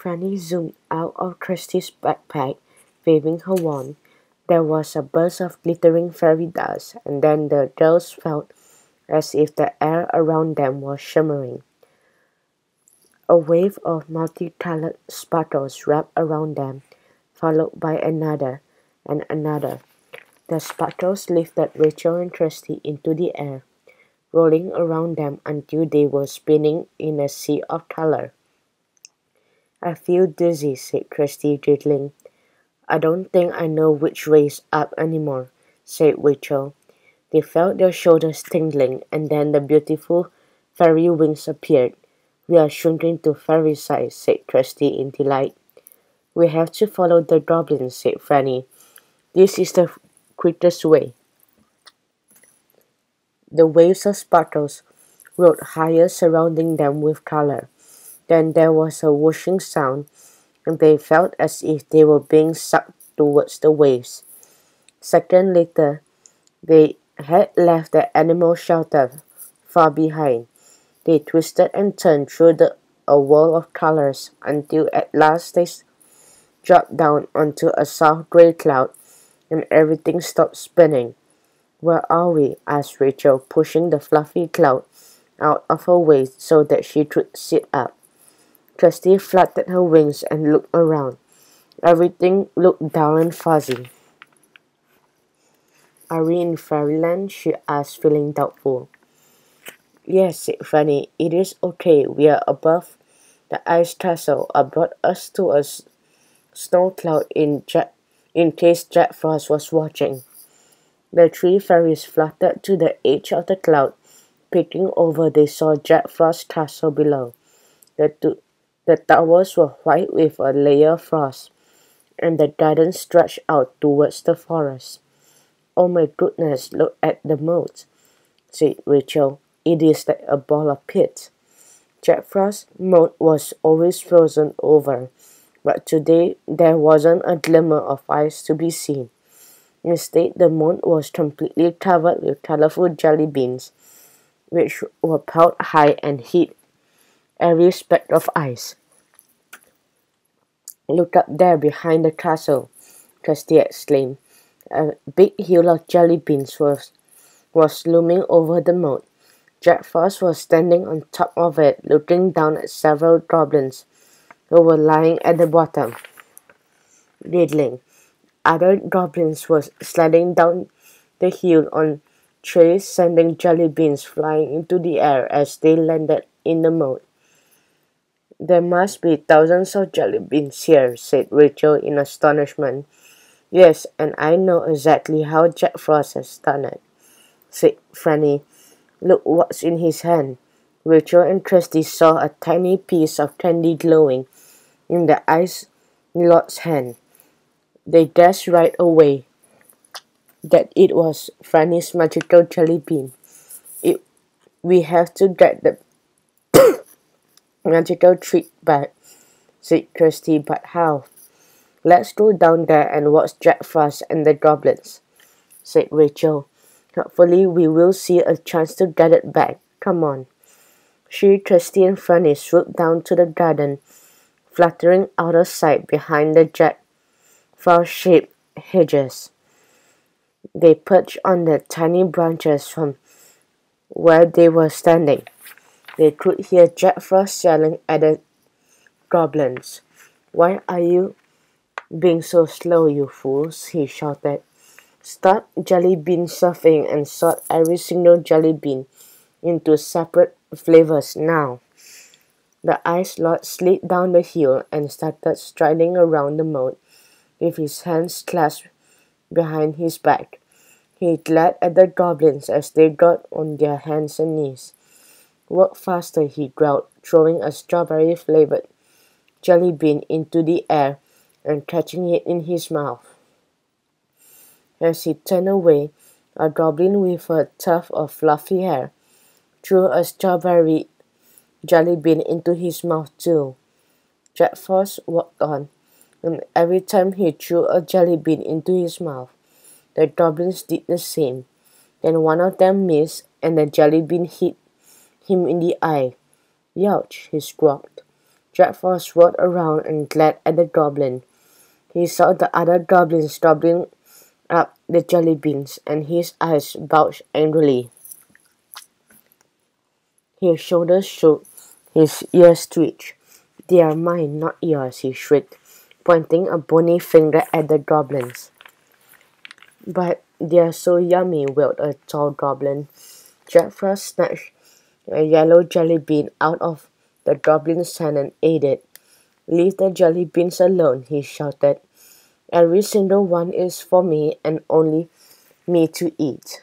Franny zoomed out of Kirsty's backpack, waving her wand. There was a burst of glittering fairy dust, and then the girls felt as if the air around them was shimmering. A wave of multicolored sparkles wrapped around them, followed by another and another. The sparkles lifted Rachel and Kirsty into the air, rolling around them until they were spinning in a sea of color. I feel dizzy, said Kirsty, giggling. I don't think I know which way's up anymore, said Rachel. They felt their shoulders tingling, and then the beautiful fairy wings appeared. We are shrinking to fairy size, said Kirsty in delight. We have to follow the goblins, said Franny. This is the quickest way. The waves of sparkles rode higher, surrounding them with color. Then there was a whooshing sound, and they felt as if they were being sucked towards the waves. Seconds later, they had left the animal shelter far behind. They twisted and turned through the, a whirl of colors until at last they dropped down onto a soft gray cloud and everything stopped spinning. Where are we? asked Rachel, pushing the fluffy cloud out of her way so that she could sit up. Kirsty fluttered her wings and looked around. Everything looked dull and fuzzy. Are we in fairyland? she asked, feeling doubtful. Yes, said Franny. It is okay. We are above the ice castle. I brought us to a snow cloud in, Jack, in case Jack Frost was watching. The three fairies fluttered to the edge of the cloud. Peeking over, they saw Jack Frost's castle below. The two, the towers were white with a layer of frost, and the garden stretched out towards the forest. Oh my goodness, look at the moat, said Rachel. It is like a ball of pit. Jack Frost's moat was always frozen over, but today there wasn't a glimmer of ice to be seen. Instead, the moat was completely covered with colorful jelly beans, which were piled high and hid every speck of ice. Look up there behind the castle, Kirsty exclaimed. A big hill of jelly beans was, was looming over the moat. Jack Frost was standing on top of it, looking down at several goblins who were lying at the bottom, giggling. Other goblins were sliding down the hill on trays, sending jelly beans flying into the air as they landed in the moat. There must be thousands of jelly beans here, said Rachel in astonishment. Yes, and I know exactly how Jack Frost has done it, said Franny. Look what's in his hand. Rachel and Kirsty saw a tiny piece of candy glowing in the ice lord's hand. They guessed right away that it was Franny's magical jelly bean. It, we have to get the magical trick back, said Kirsty, but how? Let's go down there and watch Jack Frost and the goblins, said Rachel. Hopefully we will see a chance to get it back. Come on. She, Kirsty, and Franny swooped down to the garden, fluttering out of sight behind the Jack Frost-shaped hedges. They perched on the tiny branches from where they were standing. They could hear Jack Frost yelling at the goblins. Why are you being so slow, you fools? he shouted. Stop jelly bean stuffing and sort every single jelly bean into separate flavors now. The ice lord slid down the hill and started striding around the moat with his hands clasped behind his back. He glared at the goblins as they got on their hands and knees. Work faster, he growled, throwing a strawberry flavored jelly bean into the air and catching it in his mouth. As he turned away, a goblin with a tuft of fluffy hair threw a strawberry jelly bean into his mouth too. Jack Frost walked on, and every time he threw a jelly bean into his mouth, the goblins did the same. Then one of them missed, and the jelly bean hit him in the eye. Youch, he squawked. Jack Frost whirled around and glared at the goblin. He saw the other goblins gobbling up the jelly beans, and his eyes bulged angrily. His shoulders shook, his ears twitched. They are mine, not yours, he shrieked, pointing a bony finger at the goblins. But they're so yummy, wailed a tall goblin. Jack Frost snatched a yellow jelly bean out of the goblin's hand and ate it. Leave the jelly beans alone, he shouted. Every single one is for me and only me to eat.